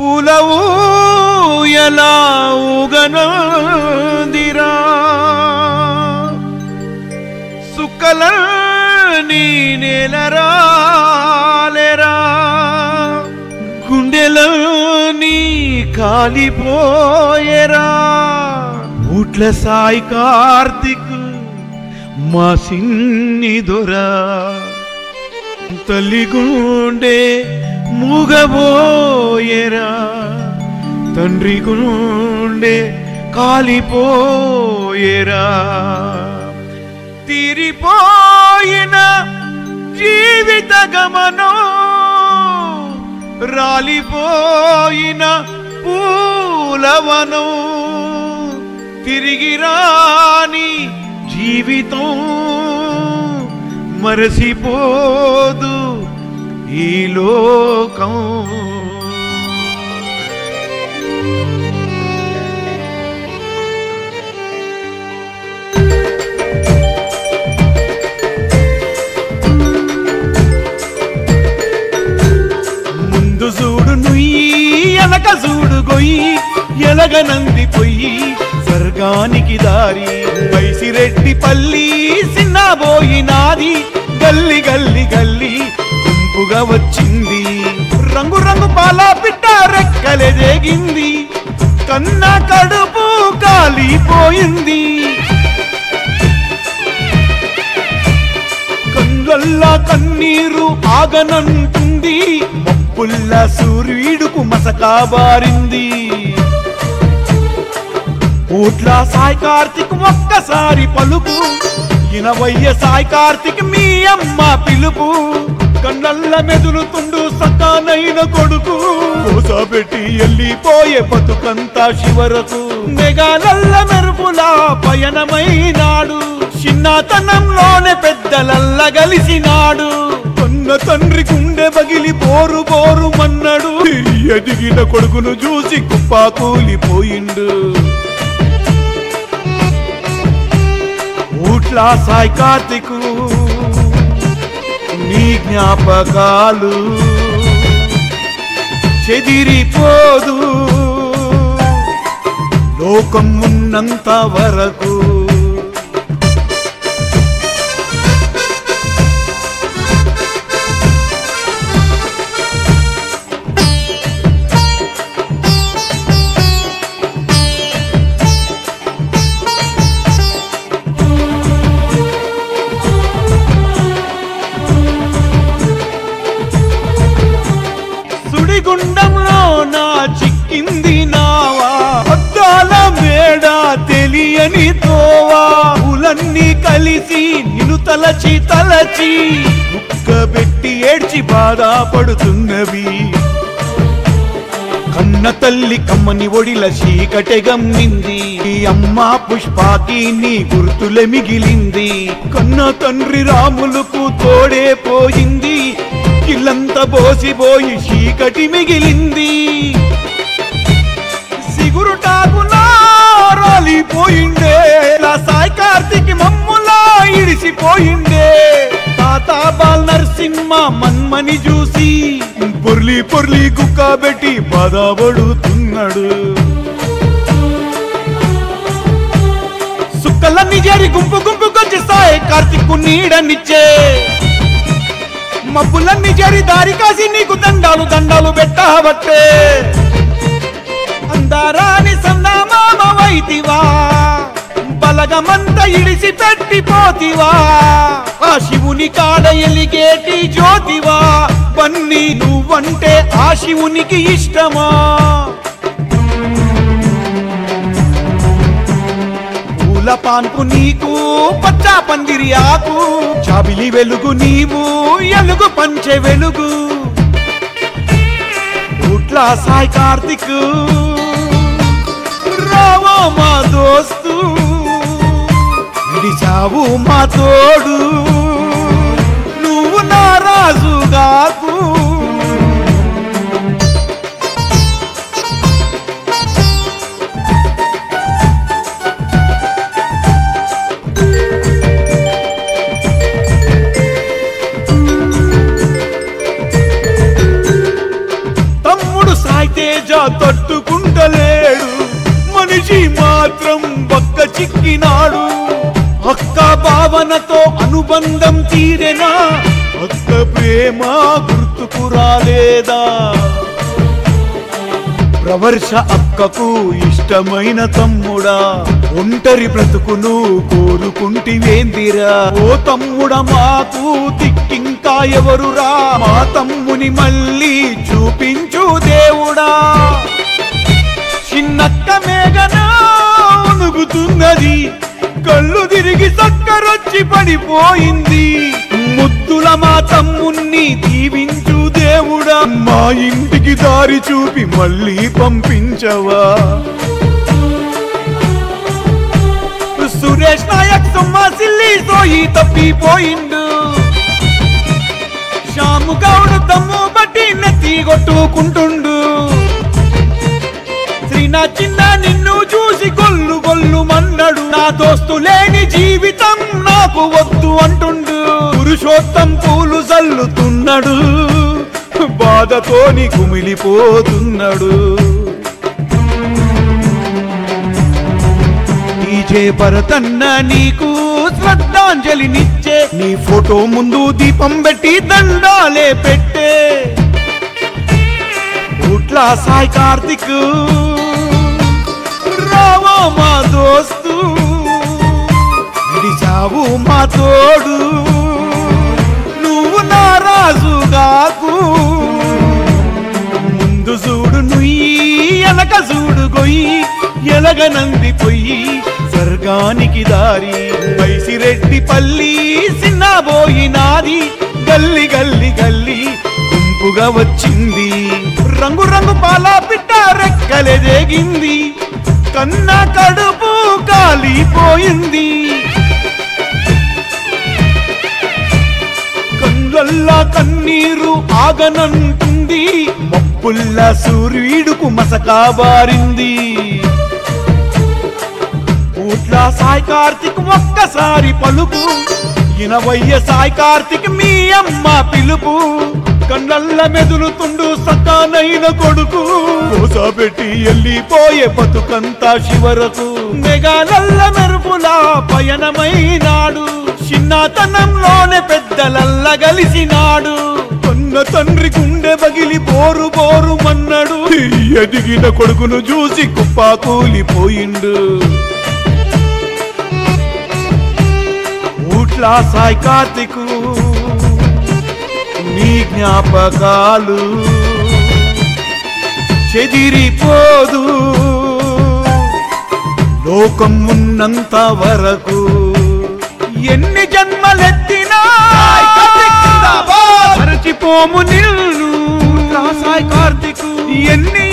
పూలవు ఎలా ఉగనందిరా సుకల నీ నెలరాలెరా గుండెలో నీ కాలిపోయేరా? ఊట్ల సాయి కార్తిక్ మా సిన్ని దొరా? తల్లి గుండే మూగబోయేరా? తండ్రి గుండె కాలిపోయేరా? తీరిపోయిన జీవిత గమనం రాలిపోయిన పూలవనం తిరిగి రాని జీవితం మరసిపోదు. ఈ లోకం. ముందు చూడు నుయ్యి ఎలక చూడు గొయ్యి ఎలగనంది పొయ్యి స్వర్గానికి దారి వైసిరెడ్డి పల్లి సిన్నబోయినాది గల్లి గల్లి గల్లి గుంపుగా వచ్చింది. రంగు రంగు పాల పిట్ట రెక్కలెదేగింది కన్న కడుపు కాలిపోయింది. కళ్ళల్లా కన్నీరు ఆగనంటుంది. మబ్బుల్లా సూర్యుడుకు మసకాబారింది ఊట్లా సాయి కార్తిక్ ఒక్కసారి పలుకు. ఇనవయ్య సాయి కార్తిక్ మీ అమ్మ పిలుపు. కన్నల్ల మెదులుతుండు సకానైన కొడుకు. కోసబెట్టి ఎల్లిపోయే బతుకంతా శివరకు మెగాలల్ల మెరుపులా పయనమైనాడు. చిన్నతనంలోనే పెద్దలల్ల గలిసినాడు. కొన్న తండ్రి గుండె బగిలి బోరు బోరు మన్నడు. ఎదిగిన కొడుకును చూసి కుప్పా కూలిపోయిండు. ఊట్లా సాయి కార్తికు నీ జ్ఞాపకాలు చెదిరిపోదు. లోకం ఉన్నంత వరకు అన్నీ కలిసి నిన్ను తలచి తలచి పెట్టి ఏడ్చి బాధపడుతున్నవి. కన్న తల్లి కమ్మని ఒడిల చీకటె గమ్మింది. ఈ అమ్మ పుష్పాకి నీ గుర్తులే మిగిలింది. కన్న తండ్రి రాములకు తోడే పోయింది. ఇల్లంతా బోసిపోయి చీకటి మిగిలింది. సిగురుటాకులా రాలిపోయిండే ఇలా సాయి కార్తిక్ మమ్ములా ఇడిసిపోయిండే. తాత బాల్ నరసింహ మన్మని చూసి పొర్లి పొర్లి కుక్క పెట్టి బాధపడుతున్నాడు. సుక్కలన్నీ చేరి గుంపు గుంపుకొచ్చి సాయి కార్తిక్ నీడనిచ్చే. మబ్బులన్నీ చేరి దారి కాసి నీకు దండాలు దండాలు పెట్టవట్టే. బలగమంత ఇడిసి పెట్టిపోతివా ఆ శివుని కాడ ఎలిగేటి జ్యోతివా. బన్నీ నువ్వంటే ఆ శివునికి ఇష్టమా. పూల పాన్పు నీకు పచ్చా పందిరి ఆకు. చాబిలి వెలుగు నీవు ఎలుగు పంచె వెలుగు. ఊట్ల సాయి కార్తిక్. రావో మా దోస్తు. విడిచావు మా తోడు. నువ్వు నా రాజుగాకు. తమ్ముడు సాయితేజ తట్టుకుంటలేడు. మనిషి మాత్రం బక్క చిక్కినాడు. అక్క భావనతో అనుబంధం తీరెనా? అక్క ప్రేమ గుర్తుకు రాలేదా? ప్రవర్ష అక్కకు ఇష్టమైన తమ్ముడా ఒంటరి బ్రతుకును కోరుకుంటివేందిరా? ఓ తమ్ముడ మాకు దిక్కింకా ఎవరురా? మా తమ్ముని మళ్ళీ చూపించు దేవుడా. చిన్నక్క మేఘనా వచ్చి పడిపోయింది ముద్దుల మా తమ్ముణ్ణి దీవించు దేవుడా. మా ఇంటికి దారి చూపి మళ్ళీ పంపించవా. సురేష్ నాయక్ సుమ్మ సిల్లి సోయి తప్పిపోయిండు. శ్యాము గౌడు తమ్ము బట్టి నెత్తి కొట్టుకుంటుండు. నా చిన్న నిన్ను చూసి గొల్లు గొల్లు మన్నడు నా దోస్తు లేని జీవితం నాకు వద్దు అంటుండు. పురుషోత్తం పూలు జల్లుతున్నాడు. బాధతోని కుమిలిపోతున్నాడు డీజే భరతన్న నీకు శ్రద్ధాంజలినిచ్చే. నీ ఫోటో ముందు దీపం పెట్టి దండాలే పెట్టే. ఊట్ల సాయి కార్తిక్ రావో మా దోస్తు. విడిచావు మా తోడు. నువ్వు నా రాజుగాకు ముందు చూడు నుయ్యి వెనక చూడు గొయ్యి. ఎలగనంది పొయ్యి స్వర్గానికి దారి. వైసిరెడ్డి పల్లి సిన్నబోయినాది గల్లి గల్లి గల్లి గుంపుగా వచ్చింది. రంగు రంగు పాల పిట్ట రెక్కలెదేగింది. కన్న కడుపు కాలిపోయింది. కళ్ళల్లా కన్నీరు ఆగనంటుంది. మప్పుల్లా సూర్యుడుకు మసకాబారింది ఊట్ల సాయి కార్తిక్ ఒక్కసారి పలుకు. ఇనవయ్య సాయి కార్తిక్ మీ అమ్మ పిలుపు. కళ్ళల్ల మెదులుతుండు సకానైన కొడుకు. కోసపెట్టి ఎల్లిపోయే బతుకంతా శివరకు మెగాలల్ల మెరుపులా పయనమైనాడు. చిన్నతనంలోనే పెద్దలల్ల గలిసినాడు. కొన్న తండ్రి గుండె బగిలి బోరు బోరు మన్నడు. ఎదిగిన కొడుకును చూసి కుప్పా కూలిపోయిండు. ఊట్లా సాయి కార్తికు నీ జ్ఞాపకాలు చెదిరిపోదు. లోకం ఉన్నంత వరకు ఎన్ని జన్మలెత్తినా మరచిపోము నిన్ను. ఎన్ని